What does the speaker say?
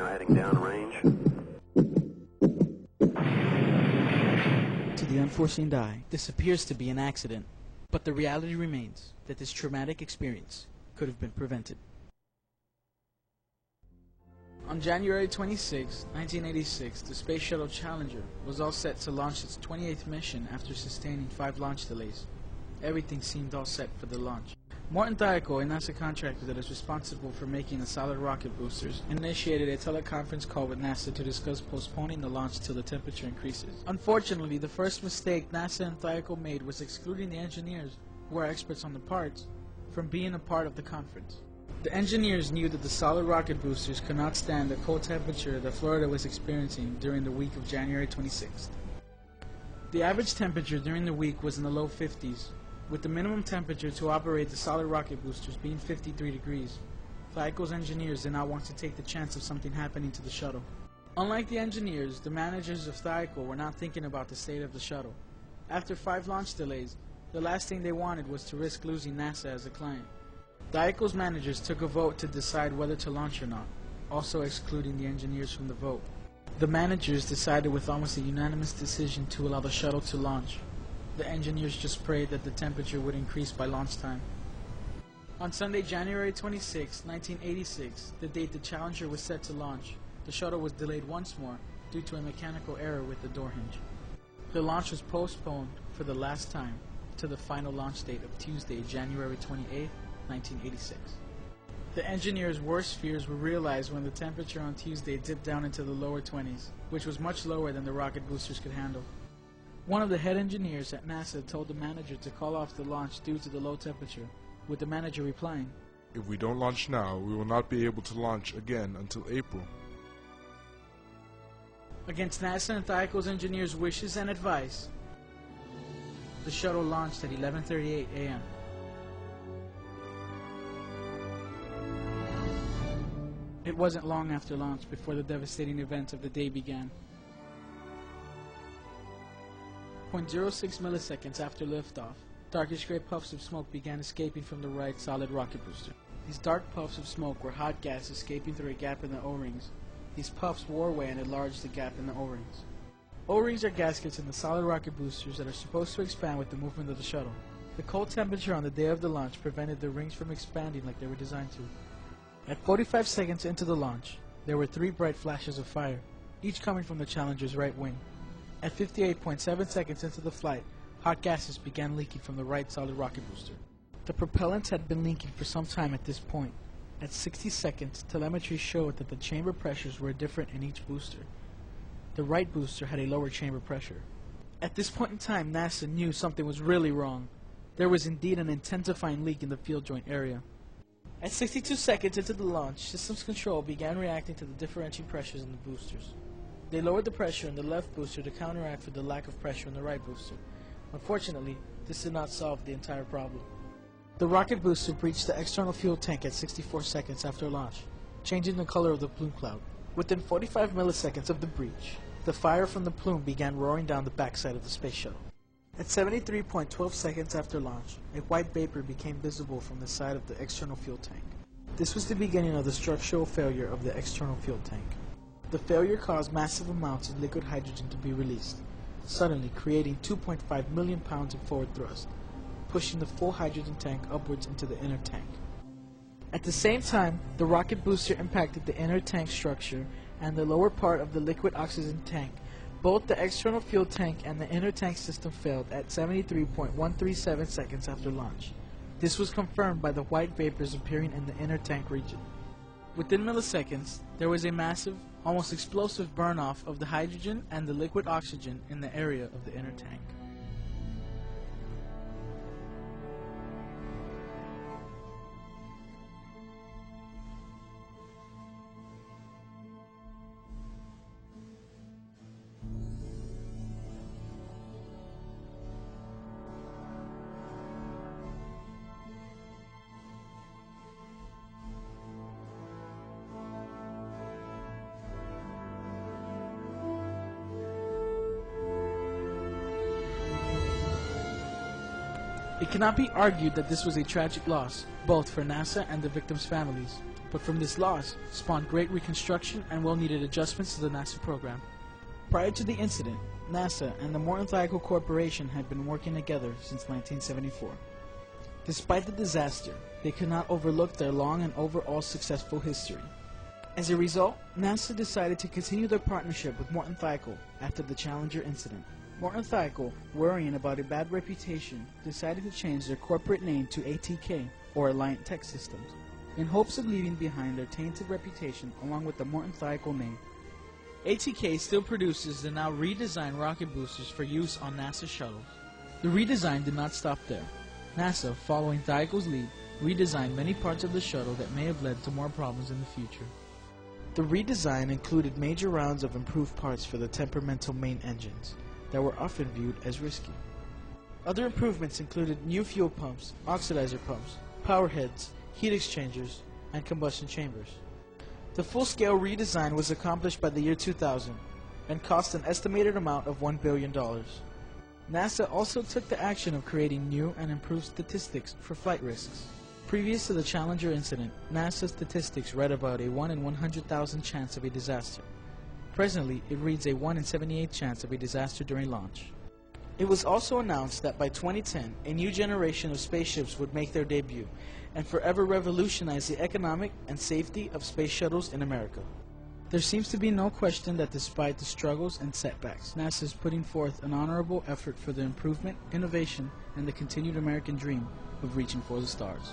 now heading downrange. To the unforeseen eye, this appears to be an accident, but the reality remains that this traumatic experience could have been prevented. On January 26, 1986, the Space Shuttle Challenger was all set to launch its 28th mission after sustaining five launch delays. Everything seemed all set for the launch. Morton Thiokol, a NASA contractor that is responsible for making the solid rocket boosters, initiated a teleconference call with NASA to discuss postponing the launch till the temperature increases. Unfortunately, the first mistake NASA and Thiokol made was excluding the engineers, who are experts on the parts, from being a part of the conference. The engineers knew that the solid rocket boosters could not stand the cold temperature that Florida was experiencing during the week of January 26th. The average temperature during the week was in the low 50s, with the minimum temperature to operate the solid rocket boosters being 53 degrees. Thiokol's engineers did not want to take the chance of something happening to the shuttle. Unlike the engineers, the managers of Thiokol were not thinking about the state of the shuttle. After five launch delays, the last thing they wanted was to risk losing NASA as a client. Thiokol's managers took a vote to decide whether to launch or not, also excluding the engineers from the vote. The managers decided with almost a unanimous decision to allow the shuttle to launch. The engineers just prayed that the temperature would increase by launch time. On Sunday, January 26, 1986, the date the Challenger was set to launch, the shuttle was delayed once more due to a mechanical error with the door hinge. The launch was postponed for the last time to the final launch date of Tuesday, January 28, 1986. The engineers' worst fears were realized when the temperature on Tuesday dipped down into the lower 20s, which was much lower than the rocket boosters could handle. One of the head engineers at NASA told the manager to call off the launch due to the low temperature, with the manager replying, If we don't launch now, we will not be able to launch again until April. Against NASA and Thiokol's engineers' wishes and advice, the shuttle launched at 11:38 a.m. It wasn't long after launch before the devastating events of the day began. 0.06 milliseconds after liftoff, darkish gray puffs of smoke began escaping from the right solid rocket booster. These dark puffs of smoke were hot gas escaping through a gap in the O-rings. These puffs wore away and enlarged the gap in the O-rings. O-rings are gaskets in the solid rocket boosters that are supposed to expand with the movement of the shuttle. The cold temperature on the day of the launch prevented the rings from expanding like they were designed to. At 45 seconds into the launch, there were three bright flashes of fire, each coming from the Challenger's right wing. At 58.7 seconds into the flight, hot gases began leaking from the right solid rocket booster. The propellants had been leaking for some time at this point. At 60 seconds, telemetry showed that the chamber pressures were different in each booster. The right booster had a lower chamber pressure. At this point in time, NASA knew something was really wrong. There was indeed an intensifying leak in the field joint area. At 62 seconds into the launch, systems control began reacting to the differential pressures in the boosters. They lowered the pressure in the left booster to counteract for the lack of pressure in the right booster. Unfortunately, this did not solve the entire problem. The rocket booster breached the external fuel tank at 64 seconds after launch, changing the color of the plume cloud. Within 45 milliseconds of the breach, the fire from the plume began roaring down the backside of the space shuttle. At 73.12 seconds after launch, a white vapor became visible from the side of the external fuel tank. This was the beginning of the structural failure of the external fuel tank. The failure caused massive amounts of liquid hydrogen to be released, suddenly creating 2.5 million pounds of forward thrust, pushing the full hydrogen tank upwards into the intertank. At the same time, the rocket booster impacted the intertank structure and the lower part of the liquid oxygen tank. Both the external fuel tank and the intertank system failed at 73.137 seconds after launch. This was confirmed by the white vapors appearing in the intertank region. Within milliseconds, there was a massive, almost explosive burn-off of the hydrogen and the liquid oxygen in the area of the intertank. It cannot be argued that this was a tragic loss, both for NASA and the victims' families. But from this loss spawned great reconstruction and well needed adjustments to the NASA program. Prior to the incident, NASA and the Morton Thiokol Corporation had been working together since 1974. Despite the disaster, they could not overlook their long and overall successful history. As a result, NASA decided to continue their partnership with Morton Thiokol after the Challenger incident. Thiokol, worrying about a bad reputation, decided to change their corporate name to ATK, or Alliant Techsystems, in hopes of leaving behind their tainted reputation along with the Thiokol name. ATK still produces the now redesigned rocket boosters for use on NASA shuttles. The redesign did not stop there. NASA, following Thiokol's lead, redesigned many parts of the shuttle that may have led to more problems in the future. The redesign included major rounds of improved parts for the temperamental main engines that were often viewed as risky. Other improvements included new fuel pumps, oxidizer pumps, power heads, heat exchangers, and combustion chambers. The full-scale redesign was accomplished by the year 2000 and cost an estimated amount of $1 billion. NASA also took the action of creating new and improved statistics for flight risks. Previous to the Challenger incident, NASA statistics read about a 1 in 100,000 chance of a disaster. Presently, it reads a 1 in 78 chance of a disaster during launch. It was also announced that by 2010, a new generation of spaceships would make their debut and forever revolutionize the economic and safety of space shuttles in America. There seems to be no question that despite the struggles and setbacks, NASA is putting forth an honorable effort for the improvement, innovation, and the continued American dream of reaching for the stars.